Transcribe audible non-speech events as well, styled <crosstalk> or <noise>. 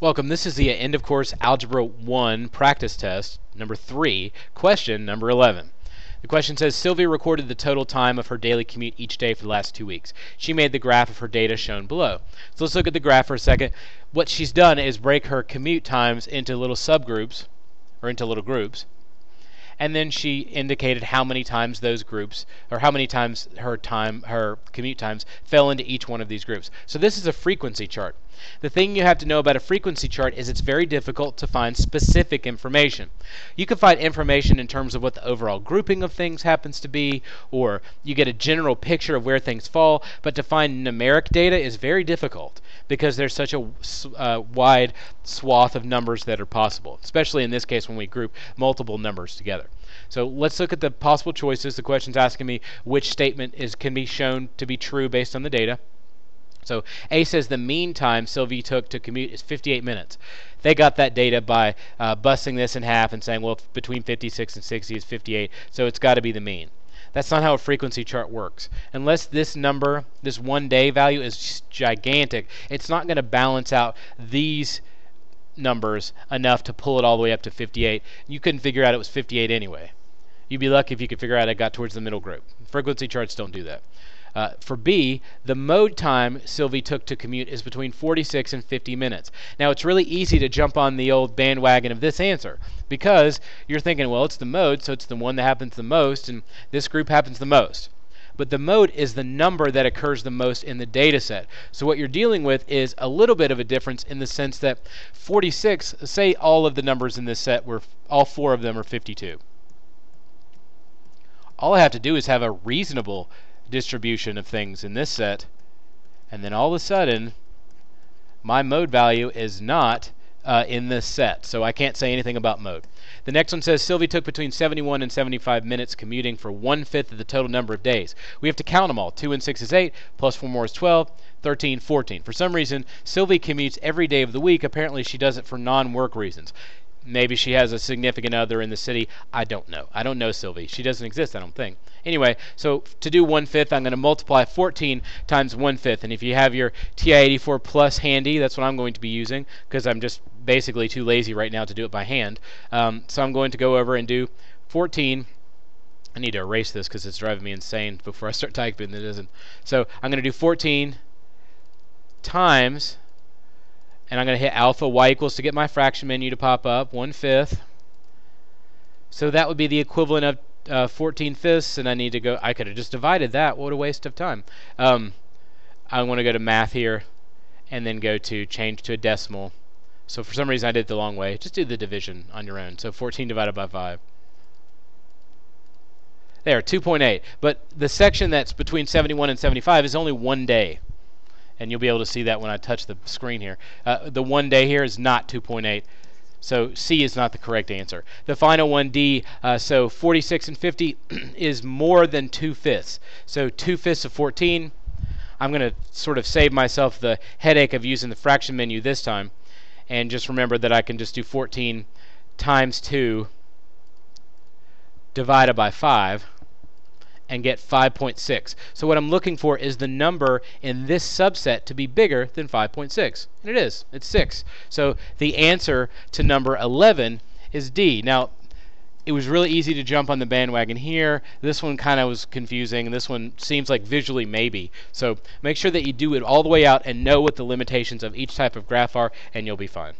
Welcome. This is the end of course Algebra 1 practice test, number 3, question number 11. The question says Sylvia recorded the total time of her daily commute each day for the last two weeks. She made the graph of her data shown below. So let's look at the graph for a second. What she's done is break her commute times into little subgroups, or into little groups and then she indicated how many times those groups or how many times her time her commute times fell into each one of these groups. So this is a frequency chart. The thing you have to know about a frequency chart is it's very difficult to find specific information. You can find information in terms of what the overall grouping of things happens to be, or you get a general picture of where things fall, but to find numeric data is very difficult because there's such a uh, wide swath of numbers that are possible, especially in this case when we group multiple numbers together. So let's look at the possible choices. The question's asking me which statement is can be shown to be true based on the data. So A says the mean time Sylvie took to commute is 58 minutes. They got that data by uh, busting this in half and saying, well, between 56 and 60 is 58, so it's got to be the mean. That's not how a frequency chart works. Unless this number, this one day value is gigantic, it's not going to balance out these numbers enough to pull it all the way up to 58. You couldn't figure out it was 58 anyway. You'd be lucky if you could figure out it got towards the middle group. Frequency charts don't do that. Uh, for B, the mode time Sylvie took to commute is between 46 and 50 minutes. Now, it's really easy to jump on the old bandwagon of this answer because you're thinking, well, it's the mode, so it's the one that happens the most, and this group happens the most. But the mode is the number that occurs the most in the data set. So what you're dealing with is a little bit of a difference in the sense that 46, say all of the numbers in this set were, all four of them are 52. All I have to do is have a reasonable distribution of things in this set, and then all of a sudden, my mode value is not uh, in this set, so I can't say anything about mode. The next one says Sylvie took between 71 and 75 minutes commuting for one fifth of the total number of days. We have to count them all. 2 and 6 is 8, plus 4 more is 12, 13, 14. For some reason, Sylvie commutes every day of the week. Apparently, she does it for non work reasons. Maybe she has a significant other in the city. I don't know. I don't know Sylvie. She doesn't exist, I don't think. Anyway, so to do one fifth, I'm going to multiply 14 times one fifth. And if you have your TI-84 Plus handy, that's what I'm going to be using because I'm just basically too lazy right now to do it by hand. Um, so I'm going to go over and do 14. I need to erase this because it's driving me insane before I start <laughs> typing. It isn't. So I'm going to do 14 times and I'm going to hit alpha y equals to get my fraction menu to pop up, 1 fifth. So that would be the equivalent of uh, 14 fifths, and I need to go, I could have just divided that, what a waste of time. Um, I want to go to math here, and then go to change to a decimal. So for some reason I did it the long way. Just do the division on your own. So 14 divided by 5. There, 2.8. But the section that's between 71 and 75 is only one day and you'll be able to see that when I touch the screen here. Uh, the one day here is not 2.8. So C is not the correct answer. The final one, D, uh, so 46 and 50 <clears throat> is more than 2 fifths. So 2 fifths of 14. I'm going to sort of save myself the headache of using the fraction menu this time. And just remember that I can just do 14 times 2 divided by 5 and get 5.6. So what I'm looking for is the number in this subset to be bigger than 5.6. And it is. It's 6. So the answer to number 11 is D. Now, it was really easy to jump on the bandwagon here. This one kind of was confusing, this one seems like visually maybe. So make sure that you do it all the way out and know what the limitations of each type of graph are, and you'll be fine.